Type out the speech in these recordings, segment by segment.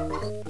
Bye.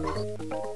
ん?